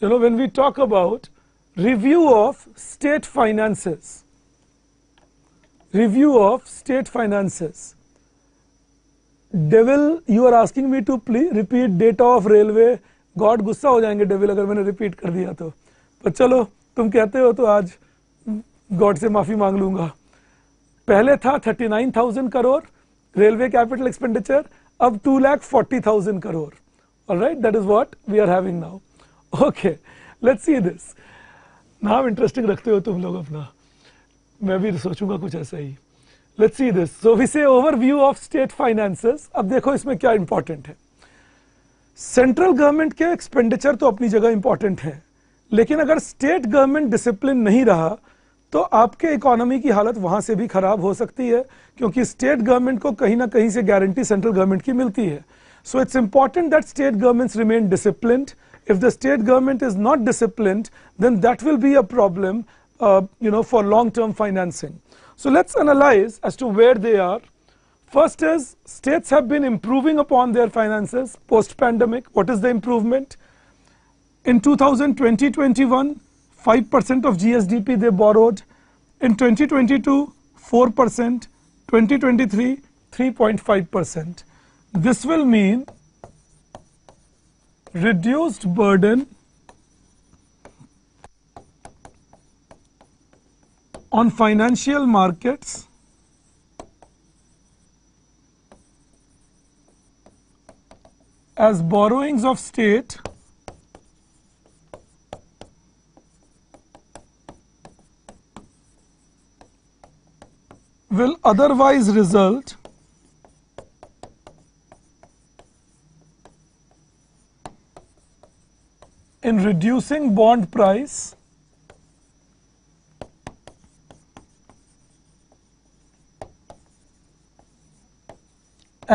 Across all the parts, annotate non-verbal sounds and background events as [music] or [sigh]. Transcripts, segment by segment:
you know when we talk about review of state finances review of state finances devil you are asking me to please repeat data of railway god गुस्सा हो जाएँगे devil अगर मैंने repeat कर दिया तो पर चलो तुम कहते हो तो आज गॉड से माफ़ी मांग लूँगा पहले था 39,000 करोड़ रेलवे कैपिटल एक्सपेंडिचर अब two lakh forty thousand crore all right that is what we are having [laughs] okay, let's see this. नाम इंटरेस्टिंग रखते हो तुम लोग अपना। मैं भी सोचूँगा कुछ ऐसा ही। Let's see this so we say overview of state finances अब देखो इसमें क्या इंपॉर्टेंट है। सेंट्रल गवर्नमेंट के एक्सपेंडिचर तो अपनी जगह इंपॉर्टेंट है। लेकिन अगर स्टेट गवर्नमेंट डिसिप्लिन नहीं रहा तो आपके इकोनॉमी की हालत वहाँ से भी खराब हो सकती है, क्योंकि स्टेट गवर्नमेंट को कहीं ना कहीं से गारंटी सेंट्रल गवर्नमेंट की मिलती है। So it's important that state governments remain disciplined if the state government is not disciplined then that will be a problem uh, you know for long term financing so let's analyze as to where they are first is states have been improving upon their finances post pandemic what is the improvement in 2020-21, 5% of GSDP they borrowed. In 2022, 4%. 2023, 3.5%. This will mean reduced burden on financial markets as borrowings of state will otherwise result in reducing bond price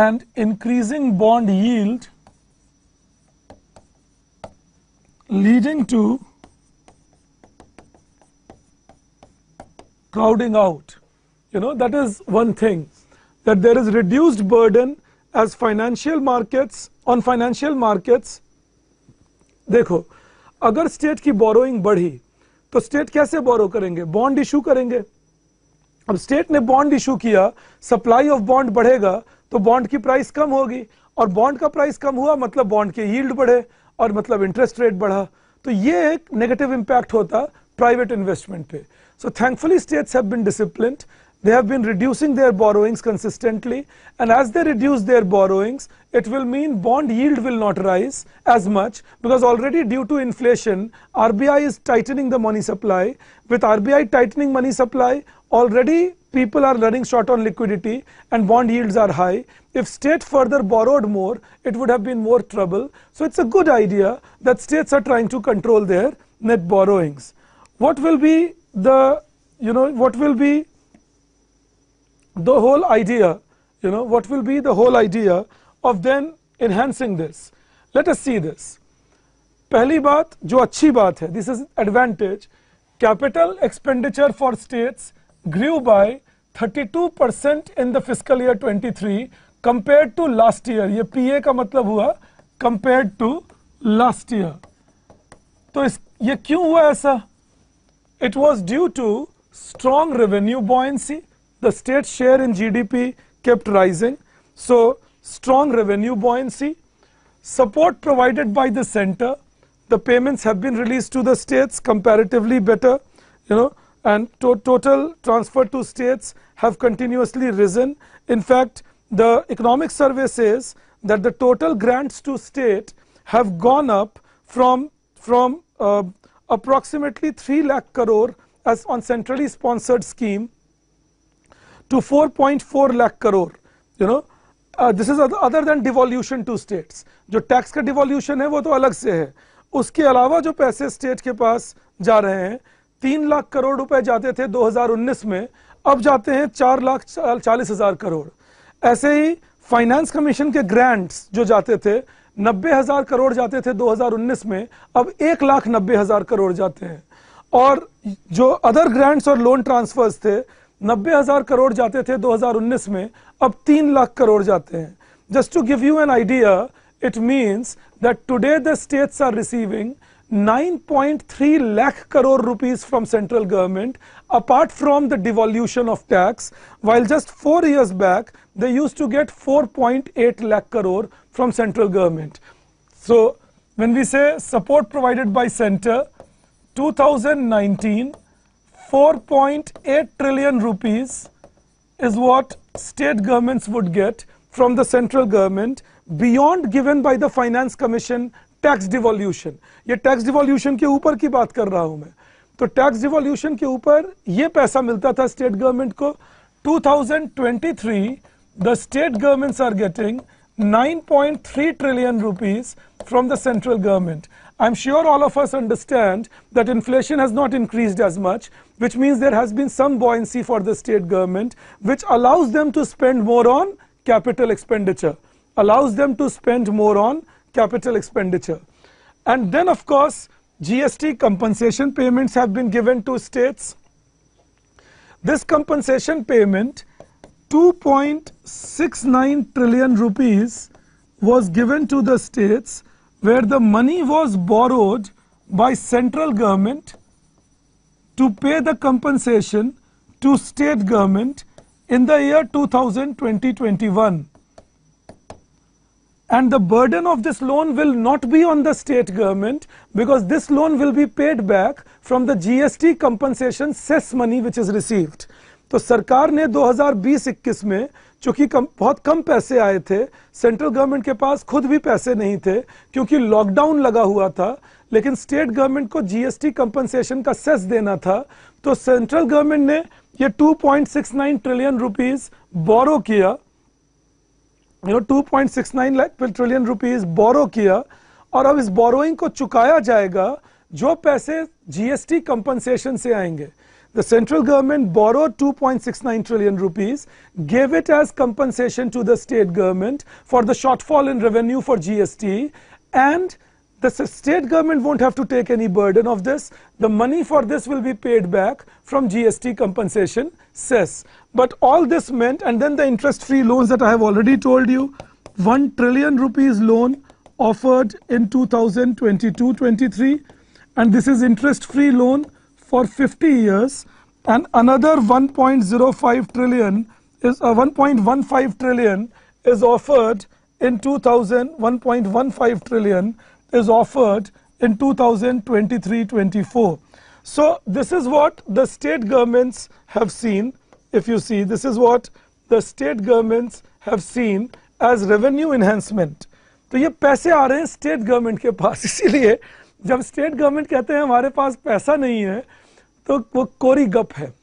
and increasing bond yield leading to crowding out. You know that is one thing that there is reduced burden as financial markets on financial markets. देखो अगर state की borrowing बढ़ी तो state कैसे बोरो करेंगे? Bond issue करेंगे। अब state ने बॉन्ड इशू किया सप्लाई ऑफ़ बॉन्ड बढ़ेगा तो बॉन्ड की प्राइस कम होगी। और बॉन्ड का प्राइस कम हुआ मतलब बॉन्ड के यील्ड बढ़े और मतलब इंटरेस्ट रेट बढ़ा। तो ये एक नेगेटिव इंपैक्ट होता प्राइवेट इन्वेस्टमेंट पे। So thankfully states have been disciplined they have been reducing their borrowings consistently. And as they reduce their borrowings it will mean bond yield will not rise as much because already due to inflation RBI is tightening the money supply. With RBI tightening money supply already people are running short on liquidity and bond yields are high. If state further borrowed more it would have been more trouble. So it's a good idea that states are trying to control their net borrowings. What will be the you know what will be the whole idea, you know, what will be the whole idea of then enhancing this. Let us see this. पहली बात जो अच्छी बात है this is advantage capital expenditure for states grew by 32 percent in the physical year 23 compare to last year ये पीए का मतलब हुआ कंपेयर टू लास्ट ईयर तो इस ये क्यों हुआ ऐसा it was due to strong revenue buoyancy the state share in GDP kept rising. So, strong revenue buoyancy, support provided by the center, the payments have been released to the states comparatively better, you know, and to total transfer to states have continuously risen. In fact, the economic survey says that the total grants to state have gone up from, from uh, approximately 3 lakh crore as on centrally sponsored scheme to 4.4 lakh crore you know this is other than devolution to states. जो tax का devolution है, वो तो अलग से है। उसके अलावा जो पैसे स्टेट के पास जा रहे हैं, तीन लाख करोड़ रुपए जाते थे 2019 में, अब जाते हैं चार लाख चालीस हज़ार करोड़। ऐसे ही फाइनेंस कमीशन के ग्रांट्स जो जाते थे, नब्बे हज़ार करोड़ जाते थे 2019 में, अब एक लाख नब्बे हज़ार करोड़ जाते हैं। और जो अदर ग्रांट्स और लोन ट्रांसफर्स थे नब्बे हज़ार करोड़ जाते थे 2019 में, अब तीन लाख करोड़ जाते हैं। Just to give you an idea it means that today the states are receiving 9.3 lakh crore rupees from central government apart from the devolution of tax while just four years back they use to get 4.8 lakh crore from central government so when we say support provided by centre 2019 4.8 trillion rupees is what state governments would get from the central government beyond given by the finance commission tax devolution ये tax devolution के ऊपर की बात कर रहा हूं मैं तो टैक्स डिवोल्यूशन के ऊपर ये पैसा मिलता था स्टेट गवर्नमेंट को 2023 the state governments are getting 9.3 trillion rupees from the central government. I'm sure all of us understand that inflation has not increased as much, which means there has been some buoyancy for the state government, which allows them to spend more on capital expenditure, allows them to spend more on capital expenditure. And then of course, GST compensation payments have been given to states. This compensation payment 2.69 trillion rupees was given to the states where the money was borrowed by central government to pay the compensation to state government in the year 2020-21 and the burden of this loan will not be on the state government because this loan will be paid back from the GST compensation cess money which is received. तो सरकार ने 2020-21 में चूँकि कम, बहुत कम पैसे आए थे central government के पास खुद भी पैसे नहीं थे क्योंकि लॉकडाउन लगा हुआ था लेकिन स्टेट गवर्नमेंट को जीएसटी कंपनसेशन का सेस देना था तो सेंट्रल गवर्नमेंट ने ये 2.69 ट्रिलियन रुपीस बोरो किया you know 2.69 lakh trillion rupees borrow किया और अब इस बोरोइंग को चुकाया जाएगा जो पैसे जीएसटी कंपनसेशन से आएंगे The central government borrowed 2.69 trillion rupees, gave it as compensation to the state government for the shortfall in revenue for GST, and the state government won't have to take any burden of this. The money for this will be paid back from GST compensation cess. But all this meant, and then the interest-free loans that I have already told you, 1 trillion rupees loan offered in 2022-23 and this is interest-free loan for 50 years and another 1.05 trillion is uh, 1.15 trillion is offered in 2000 1.15 trillion is offered in 2023-24 so this is what the state governments have seen if you see this is what the state governments have seen as revenue enhancement तो ये पैसे आ रहे हैं state government के पास इसीलिए [laughs] जब state government कहते हैं हमारे पास पैसा नहीं है तो वो कोरी गप है।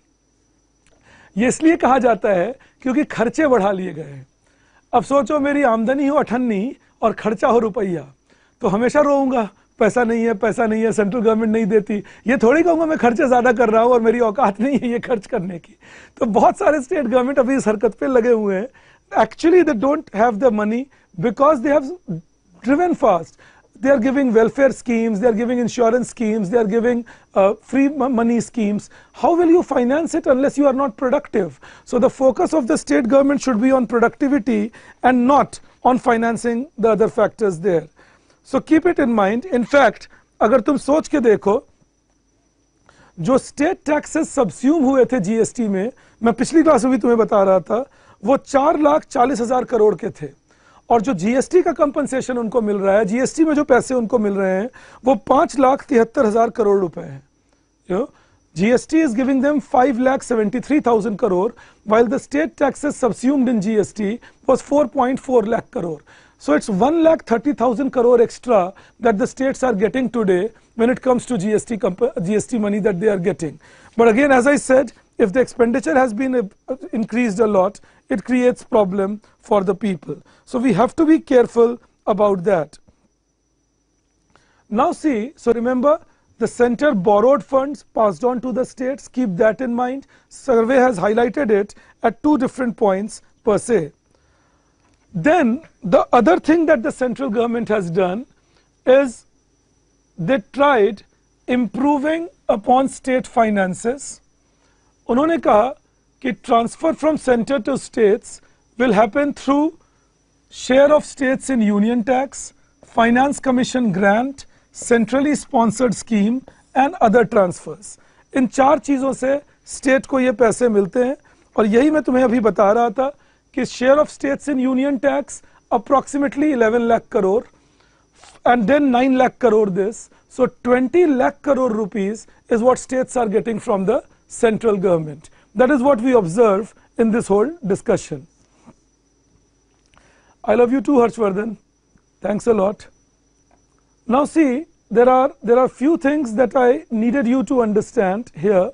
ये इसलिए कहा जाता है क्योंकि खर्चे बढ़ा लिए गए हैं। अब सोचो, मेरी आमदनी हो अठन्नी और खर्चा हो रुपया तो हमेशा रोऊँगा, पैसा नहीं है, पैसा नहीं है, सेंट्रल गवर्नमेंट नहीं देती। ये थोड़ी कहूँगा मैं खर्चे ज़्यादा कर रहा हूँ और मेरी औकात नहीं है ये खर्च करने की। तो बहुत सारे स्टेट गवर्नमेंट अभी इस हरकत पे लगे हुए हैं। Actually they don't have the money because they have driven fast they are giving welfare schemes, they are giving insurance schemes, they are giving uh, free money schemes. How will you finance it unless you are not productive? So the focus of the state government should be on productivity and not on financing the other factors there. So keep it in mind in fact अगर तुम सोच के देखो जो state taxes subsume हुए थे GST में मैं पिछली क्लास में भी तुम्हें बता रहा था वो चार लाख चालीस हजार करोड़ के थे और जो जीएसटी का कंपनसेशन उनको मिल रहा है जीएसटी में जो पैसे उनको मिल रहे हैं, वो पाँच लाख तिहत्तर हज़ार करोड़ रुपए हैं। GST is giving them five lakh seventy three thousand crore while the state taxes subsumed in GST was four point four lakh crore. So it's one lakh thirty thousand crore extra that the states are getting today when it comes to GST GST money that they are getting but again as I said if the expenditure has been increase a it creates problem for the people. So we have to be careful about that. Now see, so remember the center borrowed funds passed on to the states, keep that in mind. Survey has highlighted it at two different points per se. Then the other thing that the central government has done is they tried improving upon state finances. उन्होंने कहा कि transfer from centre to states will happen through share of states in union tax finance commission grant centrally sponsored scheme and other transfers इन चार चीज़ों से state को ये पैसे मिलते हैं और यही मैं तुम्हें अभी बता रहा था कि share of states in union tax approximately eleven lakh crore and then 9 lakh crore this so 20 lakh crore rupees is what states are getting from the central government that is what we observe in this whole discussion i love you too harshvardhan thanks a lot now see there are there are few things that i needed you to understand here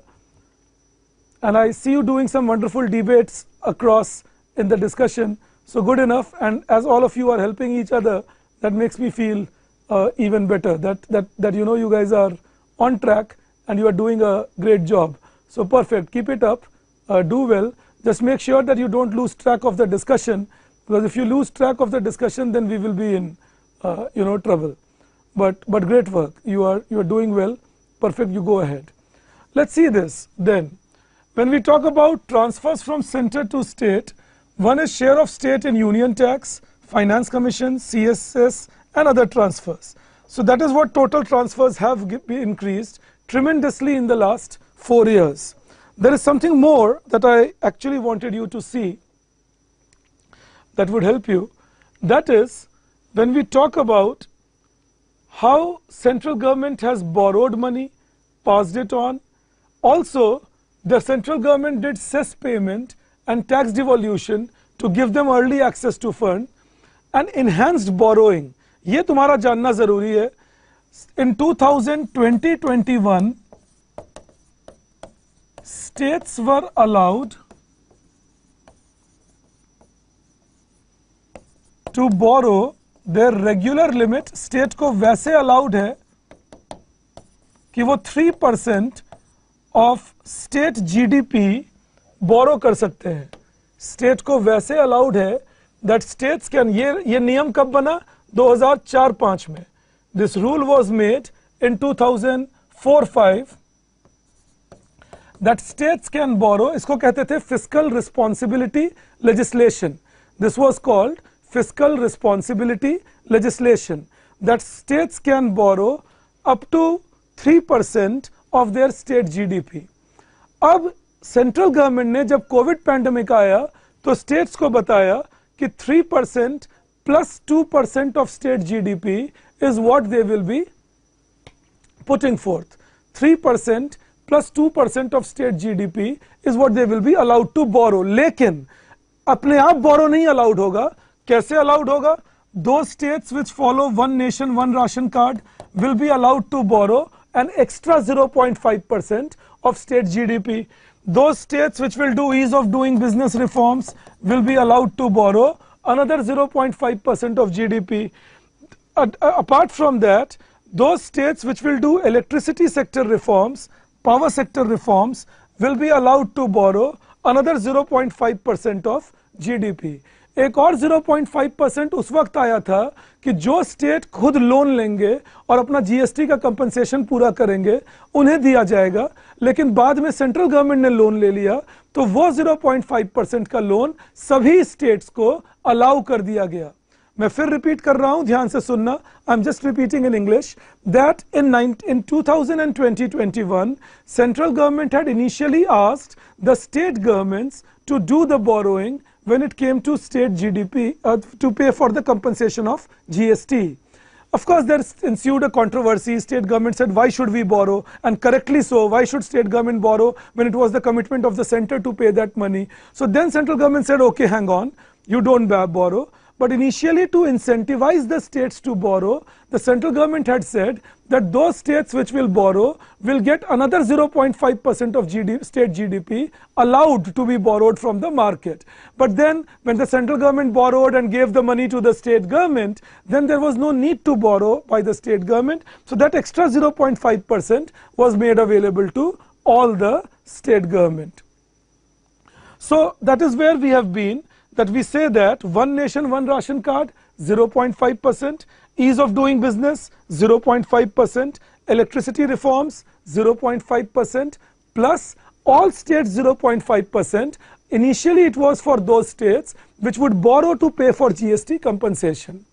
and I see you doing some wonderful debates across in the discussion. So good enough and as all of you are helping each other that makes me feel uh, even better that, that, that you know you guys are on track and you are doing a great job. So perfect. Keep it up. Uh, do well. Just make sure that you don't lose track of the discussion because if you lose track of the discussion then we will be in uh, you know trouble. But but great work. You are you are doing well. Perfect. You go ahead. Let's see this then. When we talk about transfers from center to state, one is share of state in union tax, finance commission, CSS and other transfers. So that is what total transfers have increased tremendously in the last 4 years. There is something more that I actually wanted you to see that would help you. That is when we talk about how central government has borrowed money, passed it on, also the central government did cess payment and tax devolution to give them early access to fund and enhanced borrowing. ये तुम्हारा जानना जरूरी है in 2020-21 states were allowed to borrow their regular limit. State को वैसे allowed है कि वो 3 percent of state GDP borrow कर सकते हैं। स्टेट को वैसे अलाउड है दैट स्टेट्स कैन ये ये नियम कब बना? 2004-5 में। This rule was made in 2004-5 that states can borrow इसको कहते थे fiscal responsibility legislation this was called fiscal responsibility legislation that states can borrow up to three percent of their state GDP अब सेंट्रल गवर्नमेंट ने जब Covid pandemic आया तो states को बताया कि 3 percent plus 2 percent of state GDP is what they will be putting forth 3 Percent plus 2 percent of state GDP is what they will be allowed to borrow लेकिन अपने आप बोरो नहीं अलाउड होगा कैसे अलाउड होगा दो states which follow one nation one ration card will be allowed to borrow an extra 0.5% of state GDP. Those states which will do ease of doing business reforms will be allowed to borrow another 0.5% of GDP. Uh, apart from that, those states which will do electricity sector reforms, power sector reforms will be allowed to borrow another 0.5% of GDP. एक और 0.5 percent उस वक्त आया था कि जो state खुद loan लेंगे और अपना जीएसटी का कंपनसेशन पूरा करेंगे, उन्हें दिया जाएगा लेकिन बाद में सेंट्रल गवर्नमेंट ने लोन ले लिया तो वो 0.5 परसेंट का लोन सभी स्टेट्स को अलाउ कर दिया गया मैं फिर रिपीट कर रहा हूं ध्यान से सुनना I am just repeating in English that in in 2020-21 central government had initially asked the state governments to do the borrowing when it came to state GDP uh, to pay for the compensation of GST. Of course, there ensued a controversy. State government said, why should we borrow? And correctly so, why should state government borrow when it was the commitment of the center to pay that money? So then central government said, okay, hang on, you don't borrow. But initially to incentivize the states to borrow, the central government had said that those states which will borrow will get another 0.5% of GDP, state GDP allowed to be borrowed from the market. But then when the central government borrowed and gave the money to the state government, then there was no need to borrow by the state government. So that extra 0.5% was made available to all the state government. So that is where we have been that we say that one nation, one ration card, 0.5 percent, ease of doing business, 0.5 percent, electricity reforms, 0.5 percent, plus all states 0.5 percent. Initially, it was for those states which would borrow to pay for GST compensation.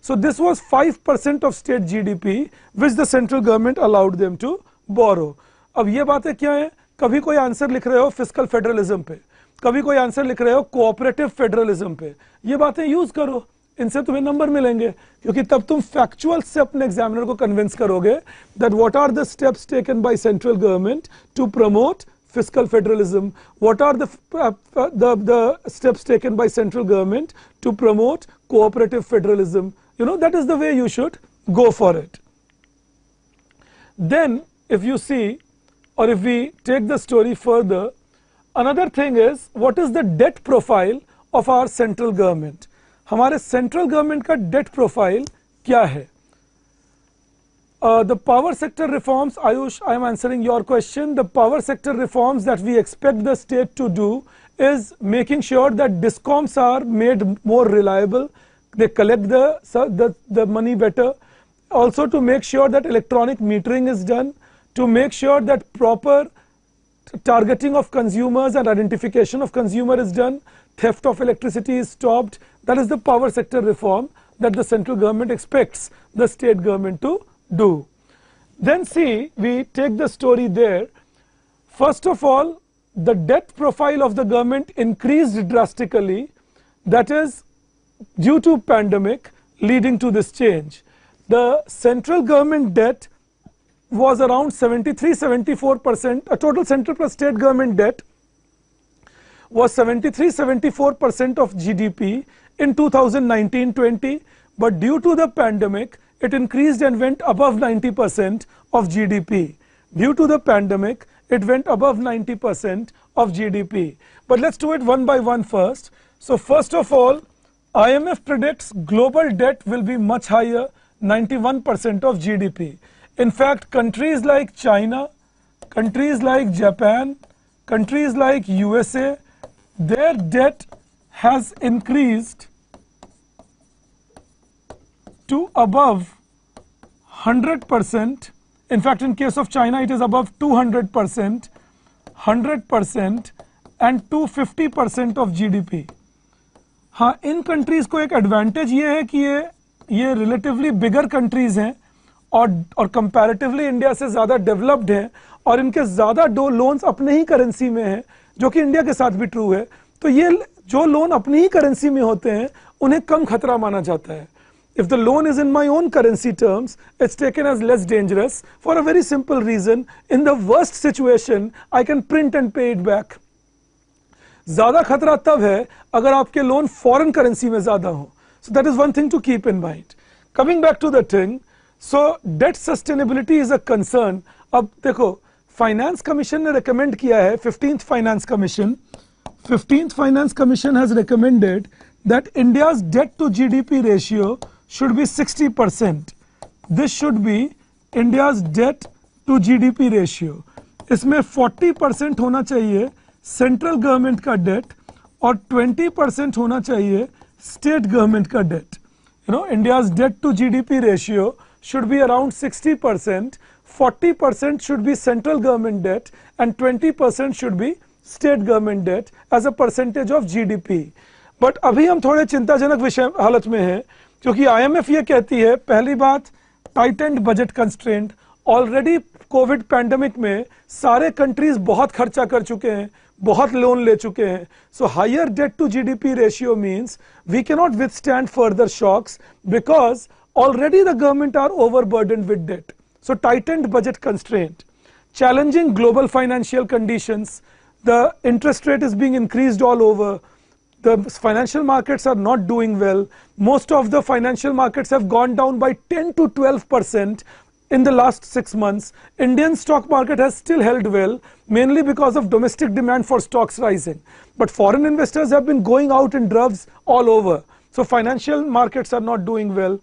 So this was 5% of state GDP which the central government allowed them to borrow. अब ये बातें क्या है कभी कोई answer लिख रहे हो फिजिकल फेडरलिज्म पे कभी कोई आंसर लिख रहे हो कोऑपरेटिव फेडरलिज्म पे। ये बातें यूज़ करो, इनसे तुम्हें नंबर मिलेंगे, क्योंकि तब तुम फैक्चुअल से अपने एग्जामिनर को कन्विंस करोगे that what are the steps taken by central government to promote fiscal federalism what are the steps taken by central government to promote cooperative federalism you know that is the way you should go for it then if you see और if we take the story further another thing is what is the debt profile of our central government हमारे central government का date profile क्या है the power sector reforms, Ayush, I am answering your question. The power sector reforms that we expect the state to do is making sure that discoms are made more reliable. They collect the, the, the money better. Also to make sure that electronic metering is done. To make sure that proper targeting of consumers and identification of consumer is done. Theft of electricity is stopped. That is the power sector reform that the central government expects the state government to do. Then see, we take the story there. First of all, the debt profile of the government increased drastically. That is due to pandemic leading to this change. The central government debt was around 73 74 percent a total central plus state government debt was 73 74 percent of GDP in 2019-20 but due to the pandemic it increased and went above 90 percent of GDP. Due to the pandemic it went above 90 percent of GDP. But let's do it one by one first. So first of all IMF predicts global debt will be much higher 91 percent of GDP. In fact countries like China, countries like Japan, countries like USA their debt has increased to above 100 percent. In fact, in case of China, it is above 200 percent, 100 percent and 250 percent of GDP. हाँ इन countries को एक advantage ये है कि ये ये relatively बिगर countries हैं और और कंपैरेटिवली इंडिया से ज़्यादा डेवलप्ड हैं और इनके ज़्यादा दो लोन्स अपने ही करेंसी में हैं जो कि इंडिया के साथ भी ट्रू है तो ये जो लोन अपनी ही करेंसी में होते हैं उन्हें कम खतरा माना जाता है If the loan is in my own currency terms, it's taken as less dangerous for a very simple reason. In the worst situation, I can print and pay it back. ज़्यादा खतरा तब है अगर आपके लोन फॉरेन करेंसी में ज़्यादा हो so that is one thing to keep in mind coming back to the thing so debt sustainability is a concern अब देखो फाइनेंस कमीशन ने रिकमेंड किया है fifteenth finance commission 15th Finance Commission has recommended that India's debt to GDP ratio should be 60%. This should be India's debt to GDP ratio. इसमें 40% होना चाहिए central government का date और 20% होना चाहिए स्टेट गवर्नमेंट का debt you know India's debt to GDP ratio should be around 60%, 40% should be central government debt and 20% should be state government debt as a percentage of GDP but अभी हम थोड़े चिंताजनक विषय हालत में हैं क्योंकि आईएमएफ ये कहती है पहली बात tight budget constraint already Covid pandemic में सारे कंट्रीज़ बहुत खर्चा कर चुके हैं बहुत लोन ले चुके हैं। So higher debt to GDP ratio means we cannot withstand further shocks because already the government are overburdened with debt. So tightened budget constraint, challenging global financial conditions, the interest rate is being increased all over. The financial markets are not doing well. Most of the financial markets have gone down by 10 to 12 percent in the last six months. Indian stock market has still held well, mainly because of domestic demand for stocks rising. But foreign investors have been going out in droves all over. So financial markets are not doing well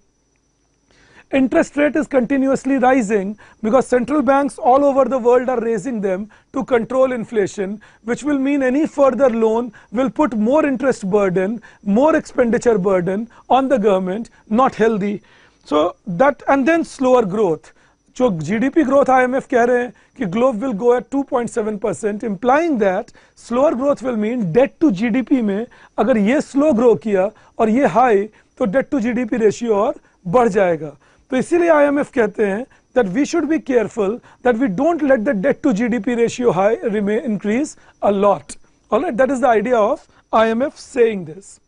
interest rate is continuously rising because central banks all over the world are raising them to control inflation which will mean any further loan will put more interest burden more expenditure burden on the government not healthy so that and then slower growth जो GDP growth IMF कह रहे हैं कि globe will go at 2.7 percent implying that slower growth will mean debt to GDP में अगर ये slow grow किया और ये हाई तो डेट टू जीडीपी रेशियो और बढ़ जाएगा तो इसीलिए आईएमएफ कहते हैं that we should be careful that we don't let the debt to GDP ratio high remain increase a lot. All right, that is the idea of IMF saying this.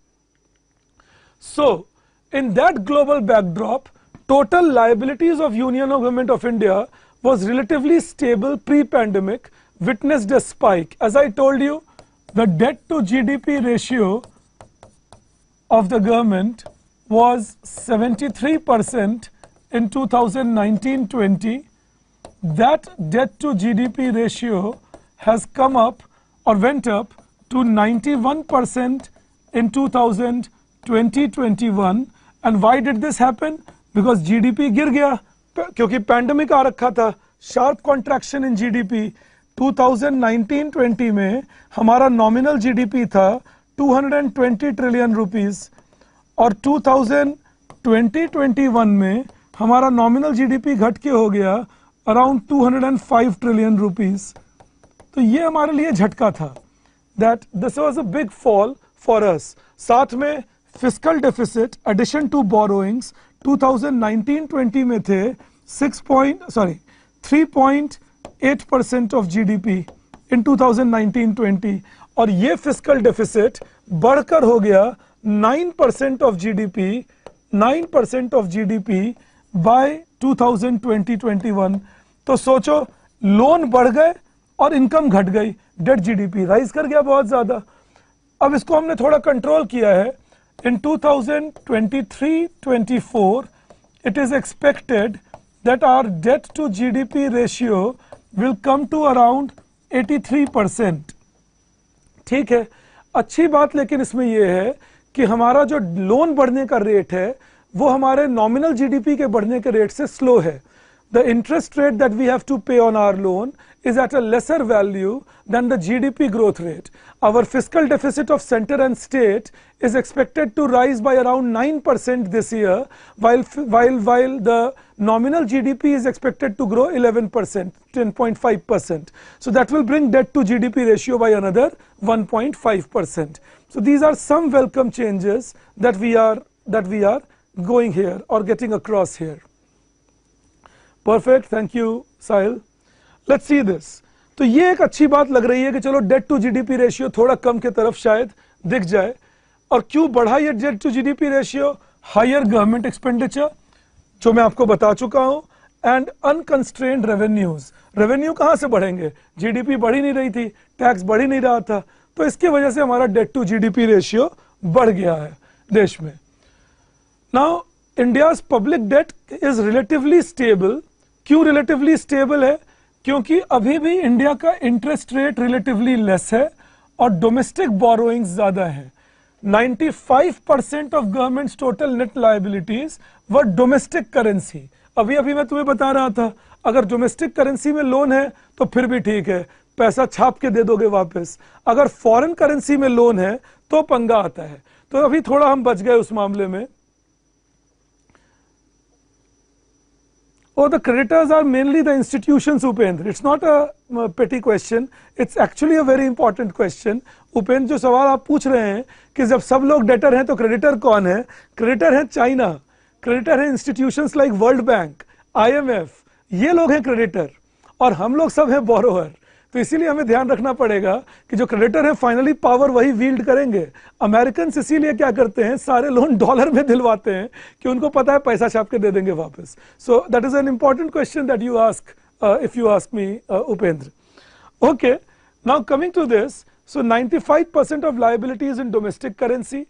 So, in that global backdrop, total liabilities of Union Government of India was relatively stable pre-pandemic, witnessed a spike. As I told you, the debt to GDP ratio of the government was 73 percent in 2019-20. That debt to GDP ratio has come up or went up to 91% in 2020-21 and why did this happen because GDP गिर गया क्योंकि pandemic आ रखा था sharp contraction in GDP 2019-20 में हमारा nominal GDP था 220 trillion rupees और 2020-21 में हमारा नॉमिनल जीडीपी घट के हो गया अराउंड 205 ट्रिलियन रुपीस तो ये हमारे लिए झटका था that this was a big fall for us साथ में fiscal deficit addition to borrowings 2019-20 में थे 6 point sorry 3.8 percent of GDP in 2019-20 और ये फ़िज़िकल डेफिसिट बढ़कर हो गया 9 percent of GDP 9 percent of GDP by 2020-21 तो सोचो लोन बढ़ गए और इनकम घट गई डेट जीडीपी राइज कर गया बहुत ज़्यादा। अब इसको हमने थोड़ा कंट्रोल किया है। In 2023-24 it is expected that our debt to GDP ratio will come to around 83 percent ठीक है? अच्छी बात लेकिन इसमें यह है कि हमारा जो लोन बढ़ने का रेट है वो हमारे नॉमिनल जीडीपी के बढ़ने के रेट से स्लो है the interest rate that we have to pay on our loan is at a lesser value than the GDP growth rate. Our fiscal deficit of center and state is expected to rise by around 9% this year, while, while, while the nominal GDP is expected to grow 11%, 10.5%. So that will bring debt to GDP ratio by another 1.5%. So these are some welcome changes that we are, that we are going here or getting across here. Perfect, thank you, Sahil. Let's see this. तो ये एक अच्छी बात लग रही है कि चलो डेट टू जीडीपी रेशियो थोड़ा कम की तरफ़ शायद दिख जाए। और क्यों बढ़ा ये debt to GDP ratio higher government expenditure जो मैं आपको बता चुका हूँ एंड अनकंस्ट्रेन्ड रेवेन्यूज रेवेन्यू कहाँ से बढ़ेंगे? जीडीपी बढ़ ही नहीं रही थी टैक्स बढ़ नहीं रहा था। तो इसकी वजह से हमारा डेट टू जीडीपी रेशियो बढ़ गया है देश में। Now India public debt is relatively stable क्यों रिलेटिवली स्टेबल है? क्योंकि अभी भी इंडिया का इंटरेस्ट रेट रिलेटिवली लेस है और डोमेस्टिक बोरोइंग ज़्यादा है। 95 percent of government total net liabilities व डोमेस्टिक करेंसी अभी अभी मैं तुम्हें बता रहा था, अगर डोमेस्टिक करेंसी में लोन है तो फिर भी ठीक है। पैसा छाप के दे दोगे वापस। अगर फॉरेन करेंसी में लोन है तो पंगा आता है। तो अभी थोड़ा हम बच गए उस मामले में। Oh, the creditors are mainly the institutions, Upendra. It's not a, petty question. It's actually a very important question. Upendra जो सवाल आप पूछ रहे हैं कि जब सब लोग डेटर हैं तो क्रेडिटर कौन है क्रेडिटर है चाइना क्रेडिटर है institutions like World Bank IMF ये लोग हैं क्रेडिटर और हम लोग सब हैं बोरोअर तो इसीलिए हमें ध्यान रखना पड़ेगा कि जो क्रेडिटर है फाइनली पावर वही वील्ड करेंगे। अमेरिकन इसीलिए क्या करते हैं, सारे लोन डॉलर में दिलवाते हैं कि उनको पता है पैसा छाप के दे देंगे वापस। So that is an important question that you ask if you ask me Upendra. Okay now coming to this so 95 percent of liabilities in domestic currency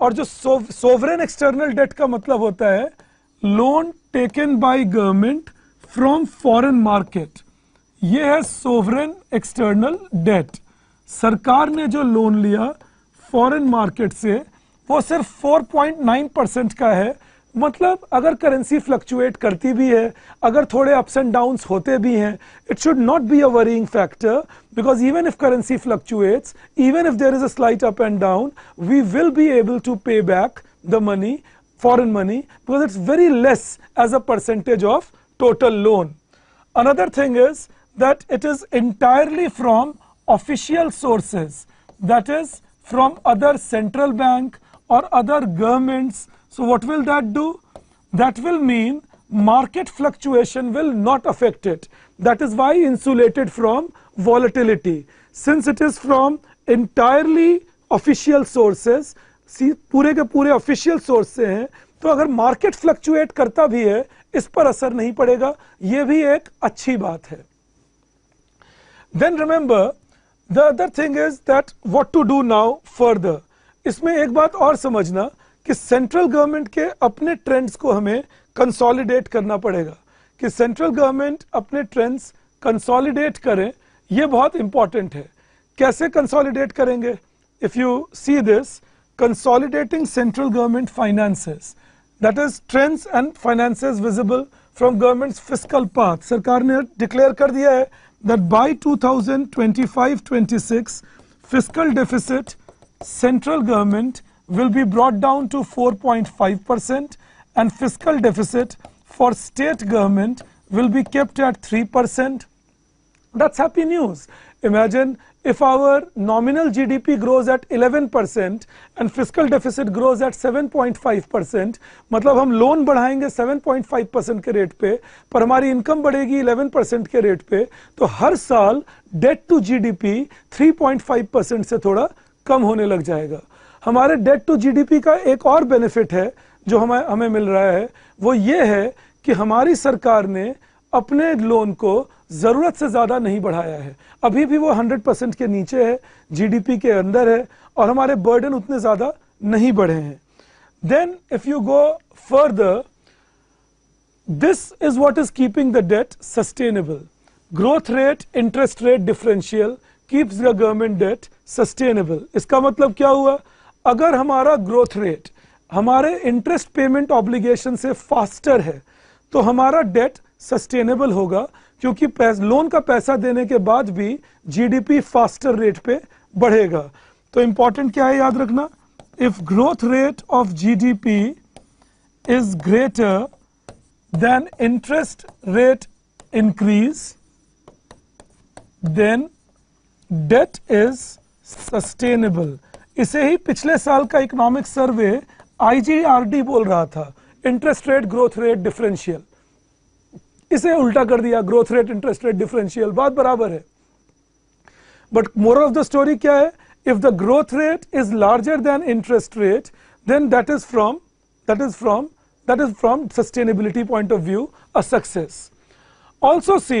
और जो सोवरेन एक्सटर्नल डेट का मतलब होता है loan taken by government from foreign market ये है sovereign external date सरकार ने जो लोन लिया फॉरेन मार्केट से, वो सिर्फ़ 4.9 परसेंट का है मतलब अगर करेंसी फ्लक्चुएट करती भी है, अगर थोड़े अप्स एंड डाउन होते भी हैं it should not be a worrying factor because even if currency fluctuates even if there is a slight up and down we will be able to pay back the money foreign money, because it's very less as a percentage of total loan. Another thing is that it is entirely from official sources that is from other central bank or other governments so what will that do that will mean market fluctuation will not affect it. That is why insulated from volatility. Since it is from entirely official sources, पूरे के पूरे official source से हैं तो अगर market fluctuate करता भी है इस पर असर नहीं पड़ेगा यह भी एक अच्छी बात है then remember the other thing is that what to do now further इसमें एक बात और समझना कि सेंट्रल गवर्नमेंट के अपने ट्रेंड्स को हमें कंसोलिडेट करना पड़ेगा। कि सेंट्रल गवर्नमेंट अपने ट्रेंड्स कंसोलिडेट करें यह बहुत इंपॉर्टेंट है। कैसे कंसोलिडेट करेंगे? If you see this consolidating central government finances, that is trends and finances visible from government's fiscal path sarkar ne declare kar diya hai that by 2025-26 fiscal deficit central government will be brought down to 4.5% and fiscal deficit for state government will be kept at 3%. That's happy news. Imagine if our nominal GDP grows at 11% and fiscal deficit grows at 7.5% मतलब हम loan बढ़ाएँगे 7.5% के rate पे, पर हमारी income बढ़ेगी 11% के rate पे तो हर साल डेट टू जीडीपी 3.5% से थोड़ा कम होने लग जाएगा। हमारे डेट टू जीडीपी का एक और बेनिफिट है जो हमें हमें मिल रहा है, वो ये है कि हमारी सरकार ने अपने लोन को ज़रूरत से ज़्यादा नहीं बढ़ाया है। अभी भी वो 100 परसेंट के नीचे है जीडीपी के अंदर है और हमारे बर्डन उतने ज़्यादा नहीं बढ़े हैं। Then if you go further this is what is keeping the debt sustainable growth rate interest rate differential keeps the government debt sustainable इसका मतलब क्या हुआ? अगर हमारा ग्रोथ रेट हमारे इंटरेस्ट पेमेंट ऑब्लिगेशन से फास्टर है तो हमारा डेट सस्टेनेबल होगा। क्योंकि लोन का पैसा देने के बाद भी जीडीपी फास्टर रेट पे बढ़ेगा। तो इंपॉर्टेंट क्या है याद रखना? If growth rate of GDP is greater than interest rate increase then debt is sustainable इसे ही पिछले साल का इकोनॉमिक सर्वे आईजीआरडी बोल रहा था। Interest rate growth rate differential इसे उल्टा कर दिया। Growth rate interest rate differential बात बराबर है। But more of the story क्या है? If the growth rate is larger than interest rate then that is from that is from that is from sustainability point of view a success also see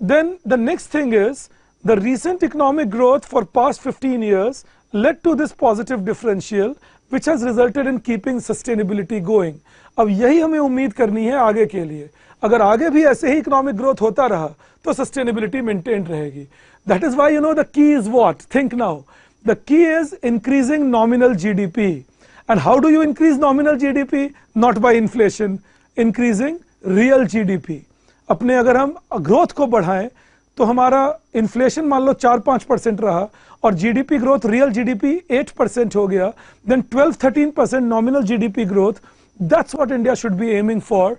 then the next thing is the recent economic growth for past fifteen years led to this positive differential which has resulted in keeping sustainability going अब यही हमें उम्मीद करनी है आगे के लिए। अगर आगे भी ऐसे ही इकोनॉमिक ग्रोथ होता रहा तो सस्टेनेबिलिटी मेंटेन रहेगी। That is why you know the key is what think now the key is increasing nominal GDP and how do you increase nominal GDP not by inflation increasing real GDP अपने अगर हम growth को बढ़ाएँ तो हमारा inflation मान लो चार पाँच परसेंट रहा, और GDP growth real GDP eight percent हो गया then twelve thirteen percent nominal GDP growth that's what India should be aiming for